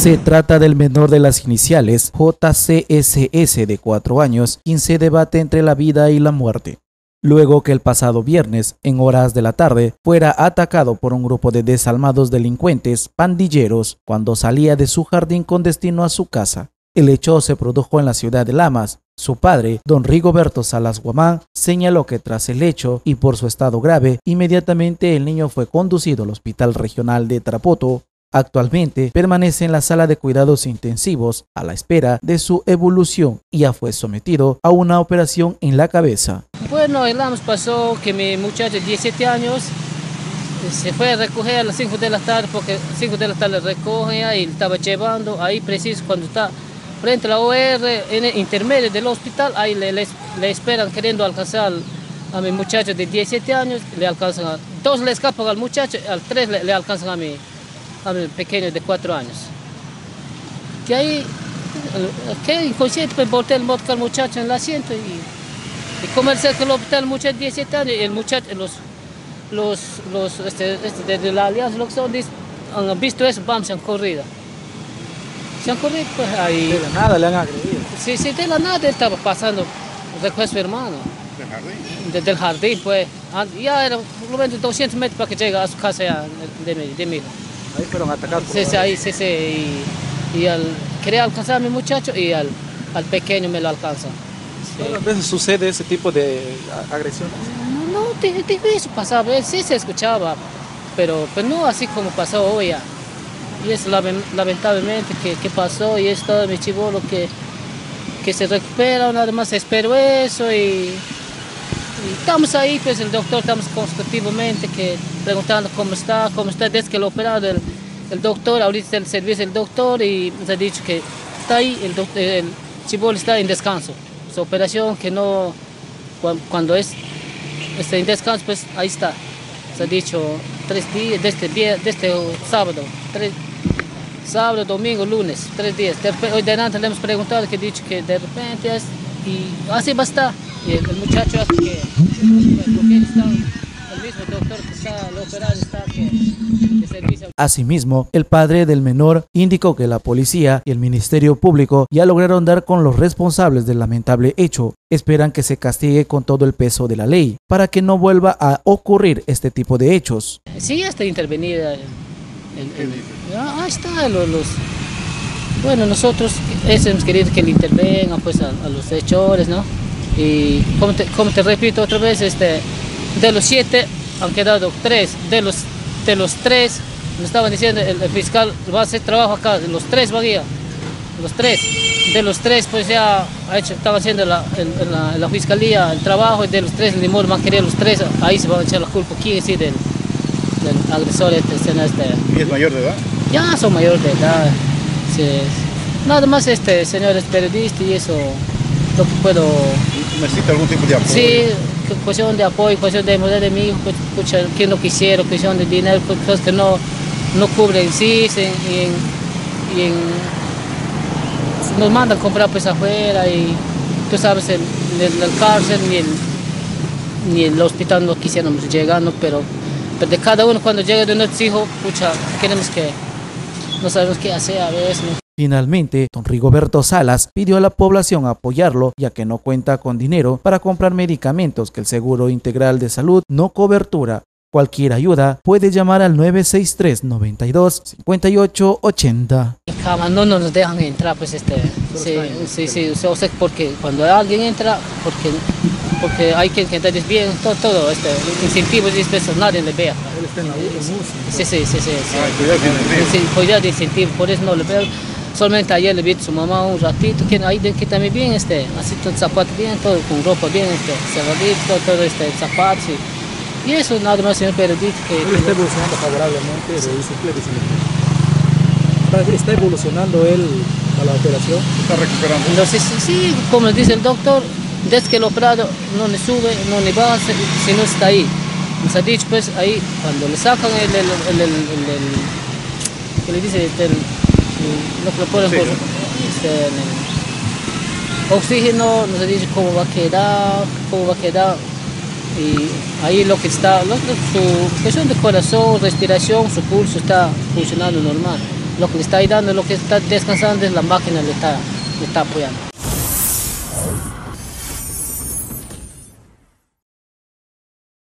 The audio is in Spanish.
Se trata del menor de las iniciales JCSS de 4 años, quien se debate entre la vida y la muerte. Luego que el pasado viernes, en horas de la tarde, fuera atacado por un grupo de desalmados delincuentes pandilleros cuando salía de su jardín con destino a su casa. El hecho se produjo en la ciudad de Lamas. Su padre, don Rigoberto Salas Guamán, señaló que tras el hecho y por su estado grave, inmediatamente el niño fue conducido al Hospital Regional de Trapoto. Actualmente permanece en la sala de cuidados intensivos a la espera de su evolución y ya fue sometido a una operación en la cabeza. Bueno, el Lamas pasó que mi muchacho de 17 años se fue a recoger a las 5 de la tarde porque a las 5 de la tarde recoge y estaba llevando ahí preciso cuando está frente a la OR, en el intermedio del hospital, ahí le, esperan queriendo alcanzar a mi muchacho de 17 años, le alcanzan a, dos le escapan al muchacho, al tres le, le alcanzan a mi, a mi pequeño de 4 años. Que ahí, que inconsciente, pues volteé el moto al muchacho en el asiento y, y que lo el muchacho de 17 años, el muchacho, los, los, los este, este, de, la alianza, lo que son, han visto eso, vamos, se han corrido. Se han corrido, pues ahí. De la nada le han agredido. Sí, sí, de la nada él estaba pasando, a su hermano. ¿Del jardín? Desde el jardín, pues. Ya era por lo menos 200 metros para que llegue a su casa ya de, de, de. Ahí fueron atacados. Sí, sí, ahí, sí, sí. Y, y al, quería alcanzar a mi muchacho y al, al pequeño me lo alcanza. Sí. ¿Cuántas veces sucede ese tipo de agresiones? No, no, de, pasaba, sí se escuchaba, pero pues no así como pasó hoy ya. Y es lamentablemente que, que pasó y es todo mi chivolo que, que se recupera, nada más espero eso y, estamos ahí, pues el doctor estamos constructivamente que, preguntando cómo está, cómo está desde que lo operaron el, doctor, ahorita el servicio del doctor y nos ha dicho que está ahí, el, el chivolo está en descanso, su operación que no, cuando es está en descanso, pues ahí está, se ha dicho tres días, desde, desde sábado, tres, sábado, domingo, lunes, tres días. Hoy de antes le hemos preguntado que ha dicho que de repente es, y así va a estar. Y el, muchacho hace que, porque él está, el mismo doctor que está, el operado está que, que servicio. Asimismo, el padre del menor indicó que la policía y el Ministerio Público ya lograron dar con los responsables del lamentable hecho. Esperan que se castigue con todo el peso de la ley para que no vuelva a ocurrir este tipo de hechos. Sí. El, el, ah, está, los, los, bueno, nosotros hemos querido que le intervenga pues, a, a, los hechores, ¿no? Y como te, como te, repito otra vez, este, de los siete han quedado tres, de los, de los tres, me estaban diciendo, el, el fiscal va a hacer trabajo acá, de los tres va a los tres. De los tres, pues ya ha hecho, estaba haciendo la, el, la, la, fiscalía el trabajo, y de los tres, el limón van a querer los tres, ahí se va a echar la culpa, ¿quién sí del, del agresor este, este. ¿Y es mayor de edad? Ya son mayores de edad. Sí. Nada más este señor es periodista y eso lo que puedo. ¿Necesita algún tipo de apoyo? Sí, cuestión de apoyo, cuestión de modelo de mi hijo, que no quisiera, cuestión de dinero, cosas que no, no cubren sí, sí y, en, nos mandan a comprar pues afuera y tú sabes, en, el cárcel ni el, ni el hospital no quisiéramos llegar, pero pero de cada uno cuando llega de nuestros hijos, pucha, queremos que no sabemos qué hacer a veces. Finalmente, don Rigoberto Salas pidió a la población apoyarlo ya que no cuenta con dinero para comprar medicamentos que el Seguro Integral de Salud no cobertura. Cualquier ayuda puede llamar al 963 92 58 80. Jamás no nos dejan entrar, pues este, sí, sí, sí, o sea, porque cuando alguien entra, porque porque hay que entender bien todo, todo este, incentivos y eso nadie le vea. Él está en la Sí, sí, sí, sí. sí. Ah, cuidado de incentivo. Cuidado de incentivo, por eso no le veo. Solamente ayer le vi a su mamá un ratito, que ahí que también bien, este, así todo el zapato bien, todo con ropa bien, este, cerradito, todo este, zapatos y, y eso nada más señor periodista que... Él está evolucionando favorablemente de simple ¿Está evolucionando él a la operación? ¿Está recuperando? Entonces, sí, como dice el doctor, desde que el operado no le sube, no le baja, si no está ahí. Nos ha dicho, pues, ahí, cuando le sacan el, el, el, el, el ¿qué le dice? El, lo que ponen por, este, el oxígeno, nos ha dicho cómo va a quedar, cómo va a quedar. Y ahí lo que está, lo, su cuestión de corazón, respiración, su pulso está funcionando normal. lo que le está ayudando, lo que está descansando es la máquina le está, le está apoyando.